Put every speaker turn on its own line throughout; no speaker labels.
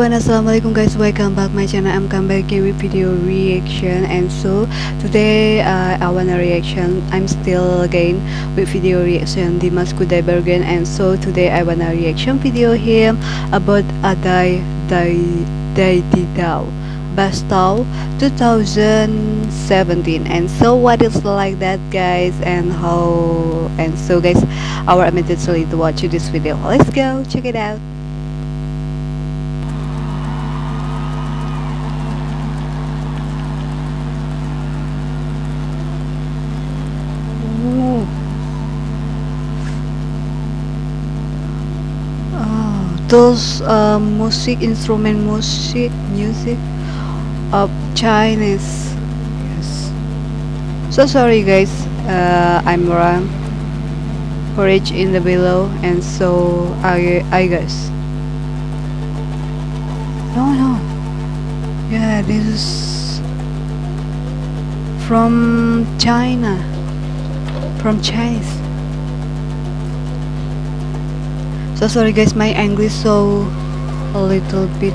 everyone assalamualaikum guys. Welcome back my channel. I'm come back again with video reaction. And so today uh, i wanna reaction. I'm still again with video reaction. Dimas Kudaibergen. And so today i wanna reaction video here about Adai Dai Dai Didao Bastau 2017 and so what is like that guys? And how and so guys our immediately to watch this video. Let's go. Check it out those uh, music instrument music music of Chinese. Yes. So sorry guys. Uh, I'm wrong. Courage in the below and so I I guess. No no. Yeah, this is from China. From Chinese. So sorry guys, my English so a little bit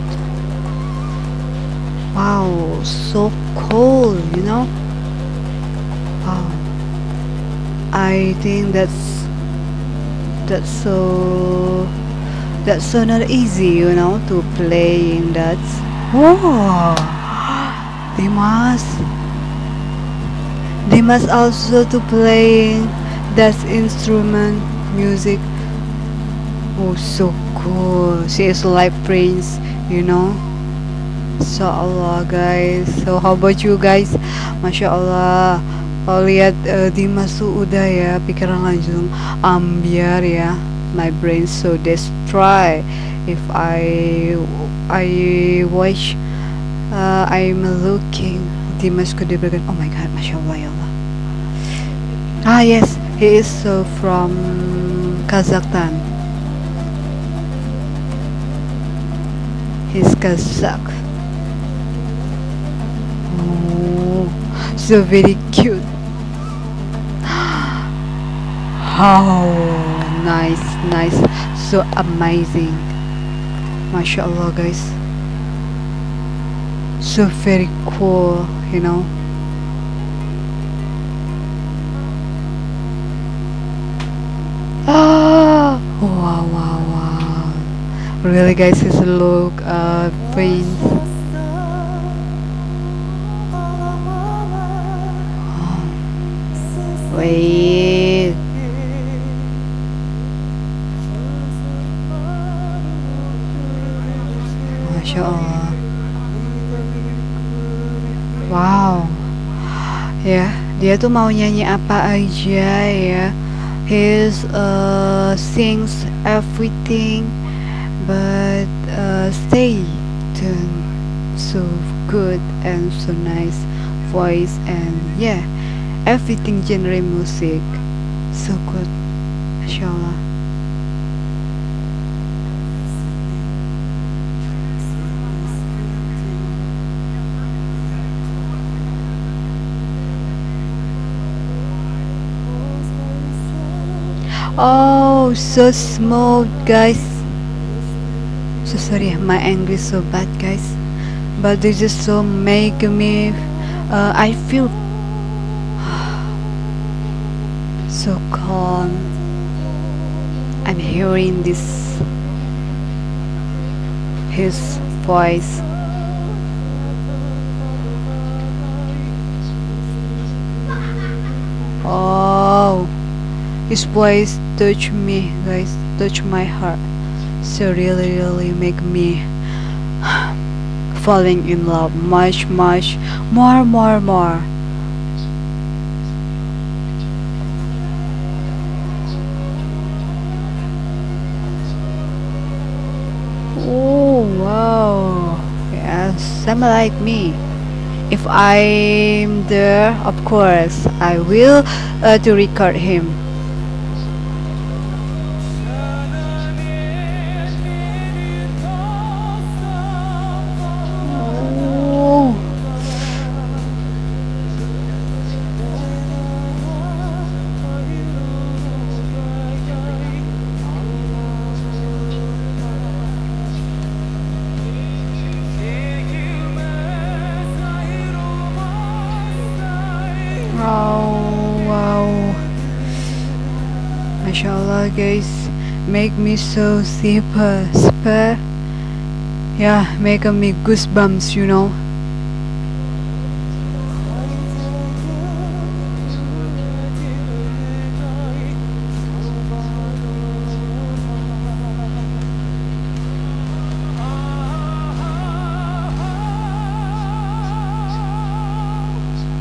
wow, so cold, you know? Wow. I think that's that's so that's so not easy, you know, to play in that. Oh, they must they must also to playing that instrument music Oh, so cool. She is like prince, you know. So Allah guys. So how about you guys? Masya Allah. Kalau lihat uh, Dimas tuh udah ya pikiran langsung ambiar ya. My brain so destroy if I I watch uh, I'm looking Dimas Kudaibergen. Oh my god, Masya Allah ya Allah. Ah yes, he is so from Kazakhstan. He's Kazakh. Oh, so very cute. Oh, nice, nice, so amazing. Masya Allah, guys. So very cool, you know. Ah, wow, wow. Really, guys, his look, uh, face. Wait. Masya Allah. Wow. Ya, dia tuh mau nyanyi apa aja ya. His uh, sings everything but uh, stay tuned. So good and so nice voice and yeah everything genre music. So good Masya Allah Oh, so smooth, guys. So sorry, my English so bad, guys. But this is so make me. Uh, I feel so calm. I'm hearing this. His voice. Oh. His voice touch me, guys, touch my heart. So really, really make me falling in love much, much more, more, more. Oh wow! Yes, some like me. If I'm there, of course, I will uh, to record him. Mashallah guys. Make me so super super yeah making me goosebumps you know.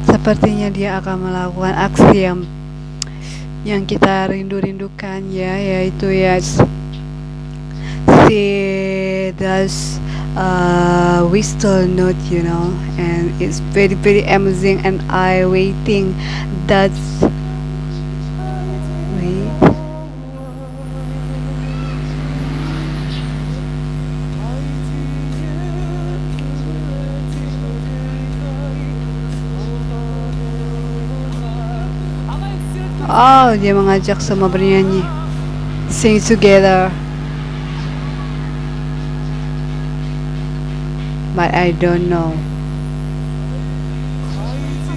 Sepertinya dia akan melakukan aksi yang yang kita rindu-rindukan ya yaitu ya si does uh, whistle note you know and it's very very amazing and I waiting that's Oh, dia mengajak semua bernyanyi. Sing together. But I don't know.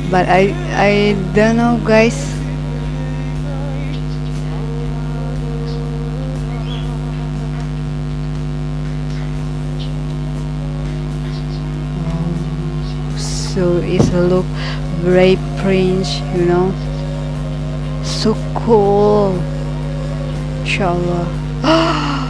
But I I don't know, guys. So it's a look very Prince, you know so cool. Inshallah.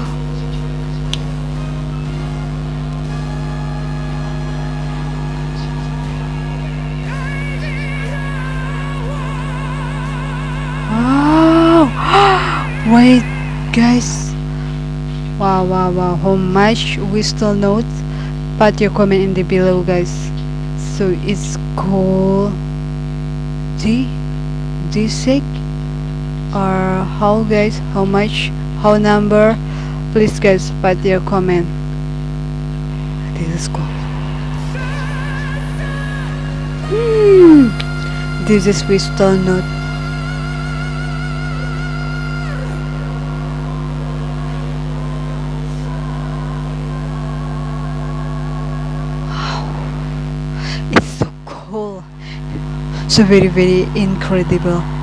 Wow. Wait guys. Wow wow wow. How much we still note? Put your comment in the below guys. So it's cool. D D6 or how guys how much how number please guys put your comment. This is cool. Hmm. this is whistle note. Wow it's so cool. So very very incredible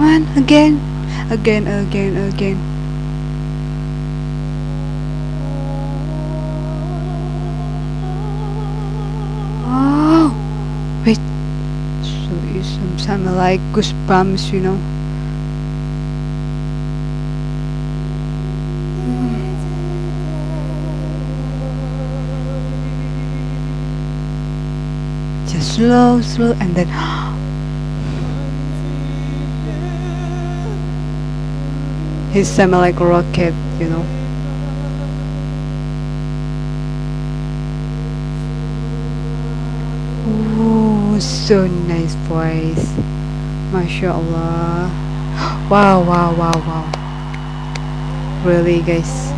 Come on, again, again, again, again. Oh, wait. So it's something like goosebumps, you know. Just slow, slow, and then. He's semi like a rocket, eh, you know. Ooh, so nice voice. MashaAllah. Wow, wow, wow, wow. Really, guys.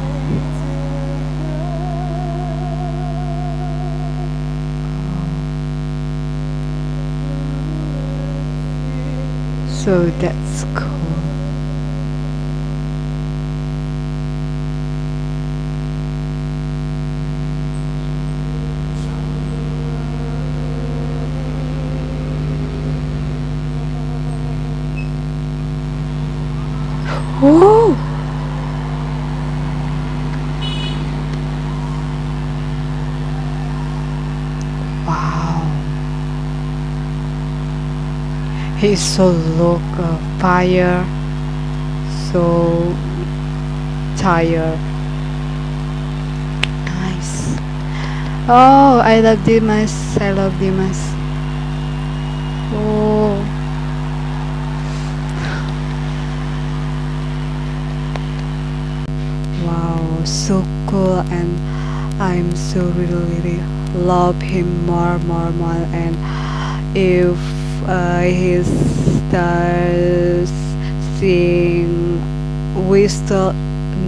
So that's cool. Oh! Wow! So look uh, fire, so tired. Nice. Oh, I love Dimas. I love Dimas. Oh. wow so cool and I'm so really really love him more more more and if uh, he starts sing whistle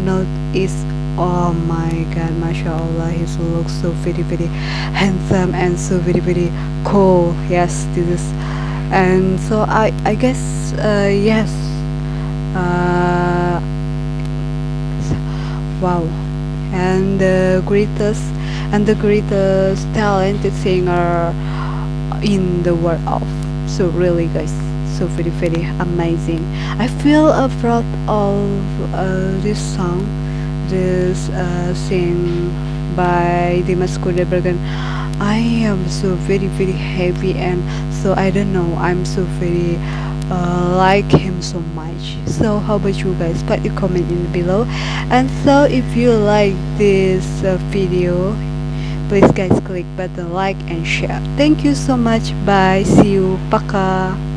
note is. Oh my god mashallah he looks so very very handsome and so very very cool. Yes this is and so I I guess uh, yes uh, wow. And the greatest and the greatest talented singer in the world. of so really guys so very very amazing. I feel uh, proud of uh, this song this uh, sing by Dimas Kudaibergen I am so very very happy and so I don't know I'm so very uh, like him so much. So how about you guys? Put your comment in below. And so if you like this uh, video please guys click button like and share. Thank you so much. Bye. See you. Paka